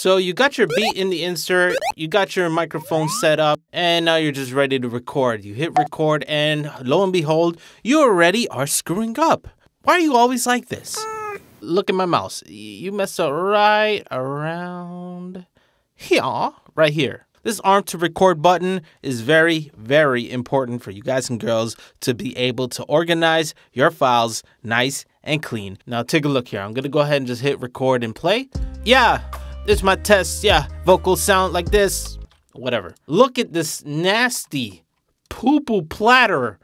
So you got your beat in the insert, you got your microphone set up, and now you're just ready to record. You hit record, and lo and behold, you already are screwing up. Why are you always like this? Look at my mouse. You messed up right around here, right here. This arm to record button is very, very important for you guys and girls to be able to organize your files nice and clean. Now take a look here. I'm gonna go ahead and just hit record and play. Yeah, this my test. Yeah, vocals sound like this. Whatever. Look at this nasty poo poo platter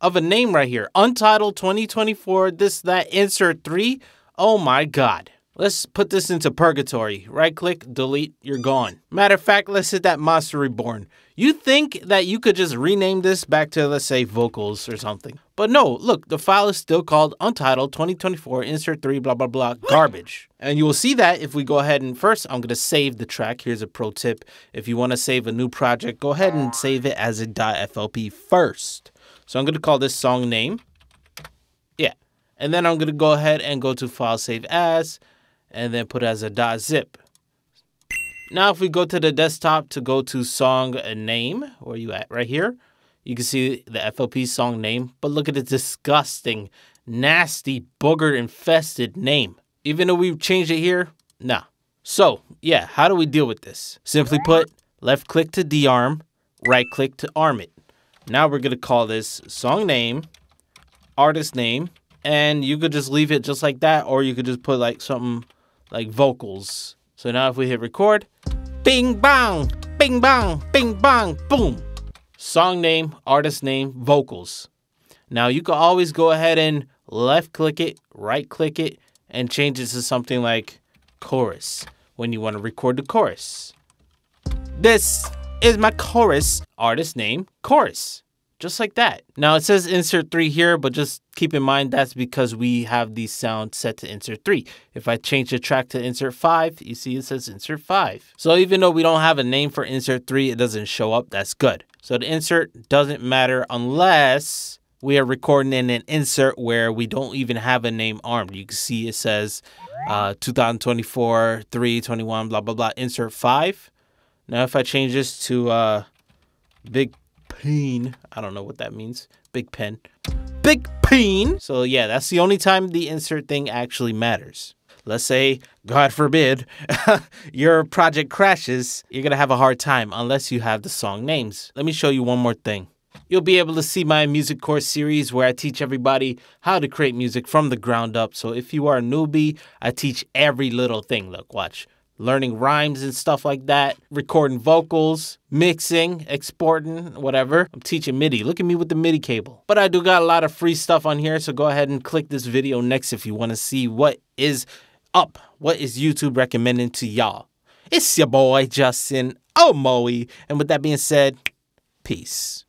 of a name right here. Untitled 2024, this, that, insert three. Oh my god. Let's put this into purgatory. Right click, delete, you're gone. Matter of fact, let's hit that Monster Reborn. You think that you could just rename this back to, let's say, vocals or something. But no, look, the file is still called Untitled 2024 Insert 3 blah blah blah garbage. And you will see that if we go ahead and first, I'm going to save the track. Here's a pro tip. If you want to save a new project, go ahead and save it as a .flp first. So I'm going to call this song name. Yeah. And then I'm going to go ahead and go to File Save As and then put it as a .zip. Now if we go to the desktop to go to song name, where you at? Right here. You can see the FLP song name, but look at the disgusting, nasty, booger infested name. Even though we've changed it here, nah. So, yeah, how do we deal with this? Simply put, left click to dearm, right click to arm it. Now we're gonna call this song name, artist name, and you could just leave it just like that, or you could just put like something like vocals. So now if we hit record, bing bang, bing bang, bing bang, boom. Song name, artist name, vocals. Now you can always go ahead and left click it, right click it, and change it to something like chorus when you want to record the chorus. This is my chorus, artist name, chorus just like that. Now it says insert three here, but just keep in mind that's because we have the sound set to insert three. If I change the track to insert five, you see it says insert five. So even though we don't have a name for insert three, it doesn't show up. That's good. So the insert doesn't matter unless we are recording in an insert where we don't even have a name armed. You can see it says uh, 2024, 3, 21, blah, blah, blah, insert 5. Now, if I change this to uh, big I don't know what that means. Big pen. Big pain. So yeah, that's the only time the insert thing actually matters. Let's say, God forbid, your project crashes, you're gonna have a hard time unless you have the song names. Let me show you one more thing. You'll be able to see my music course series where I teach everybody how to create music from the ground up. So if you are a newbie, I teach every little thing. Look, watch learning rhymes and stuff like that, recording vocals, mixing, exporting, whatever. I'm teaching MIDI. Look at me with the MIDI cable. But I do got a lot of free stuff on here, so go ahead and click this video next if you want to see what is up. What is YouTube recommending to y'all? It's your boy, Justin Omoi. And with that being said, peace.